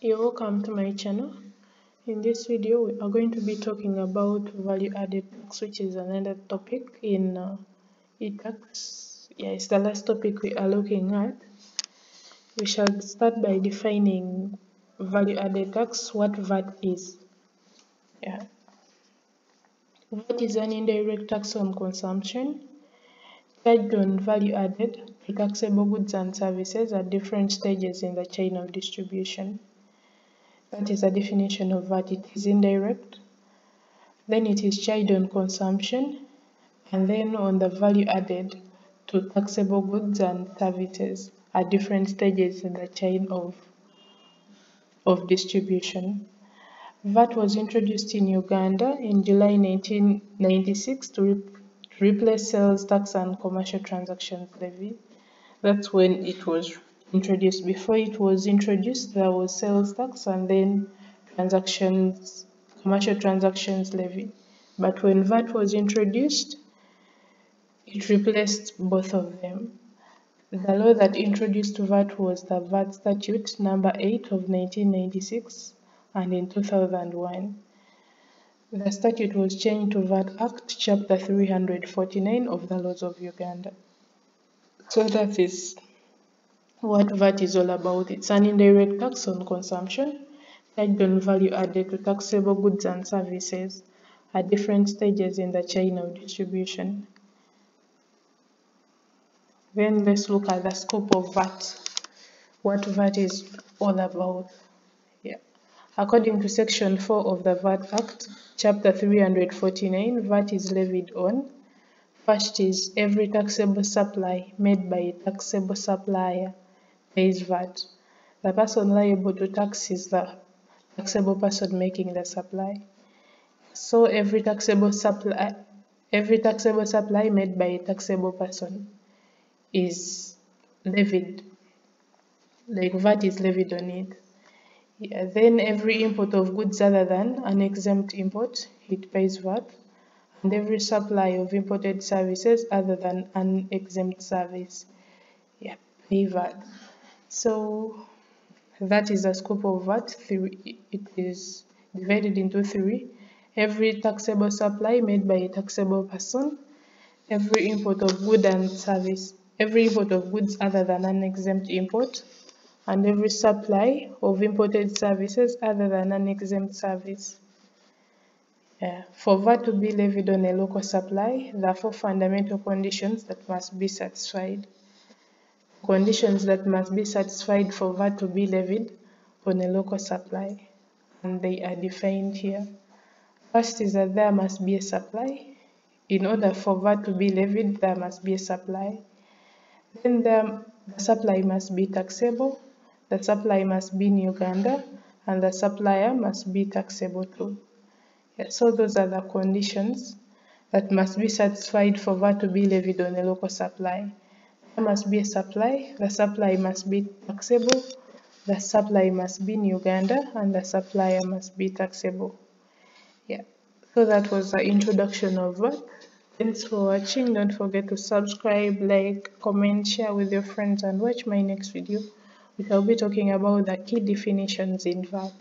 You're welcome to my channel. In this video, we are going to be talking about value added tax, which is another topic in uh. Yeah, it's the last topic we are looking at. We shall start by defining value added tax, what VAT is. Yeah. VAT is an indirect tax on consumption charged on value added taxable goods and services at different stages in the chain of distribution. That is a definition of VAT. It is indirect, then it is charged on consumption, and then on the value added to taxable goods and services at different stages in the chain of, of distribution. VAT was introduced in Uganda in July 1996 to, re to replace sales tax and commercial transactions levy. That's when it was introduced. Before it was introduced, there was sales tax and then transactions, commercial transactions levy. But when VAT was introduced, it replaced both of them. The law that introduced VAT was the VAT Statute number 8 of 1996 and in 2001. The statute was changed to VAT Act chapter 349 of the laws of Uganda. So that is what VAT is all about. It's an indirect tax on consumption charged on value added to taxable goods and services at different stages in the chain of distribution. Then let's look at the scope of VAT, what VAT is all about. Yeah. According to Section 4 of the VAT Act, Chapter 349, VAT is levied on First is every taxable supply made by a taxable supplier pays VAT. The person liable to tax is the taxable person making the supply. So every taxable supply every taxable supply made by a taxable person is levied. Like VAT is levied on it. Yeah, then every import of goods other than an exempt import, it pays VAT. And every supply of imported services other than an exempt service, yeah, pay VAT. So that is the scope of VAT. It is divided into three. Every taxable supply made by a taxable person, every import of good and service, every import of goods other than an exempt import, and every supply of imported services other than an exempt service. Yeah. For VAT to be levied on a local supply, there are four fundamental conditions that must be satisfied conditions that must be satisfied for VAT to be levied on a local supply, and they are defined here. First is that there must be a supply. In order for VAT to be levied, there must be a supply. Then the, the supply must be taxable, the supply must be in Uganda, and the supplier must be taxable too. Yeah, so those are the conditions that must be satisfied for VAT to be levied on a local supply. There must be a supply, the supply must be taxable, the supply must be in Uganda, and the supplier must be taxable. Yeah, so that was the introduction of VAT. Thanks for watching. Don't forget to subscribe, like, comment, share with your friends, and watch my next video. We shall be talking about the key definitions in VAT.